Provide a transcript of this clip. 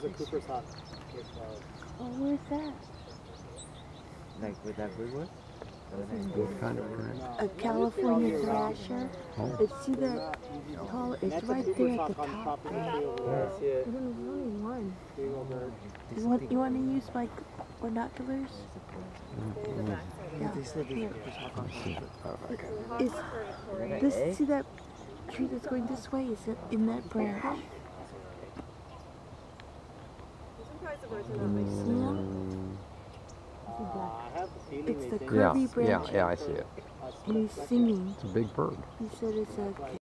There's a Cooper's Hawk. With, uh, Oh, where's that? Like with that blue one? What kind of bird? A California thrasher. Oh. It's see that tall. It's right there Cooper's at the Hawk on top. top of the tree over there. I see it. There's only one. Big old bird. You want you want to use like binoculars? Yeah. They said Here. Okay. Is this see that tree that's going this way? Is it in that branch? See? I have the feeling It's the think Yeah, yeah, yeah, I see it. And he's singing. It's a big bird. He said it's a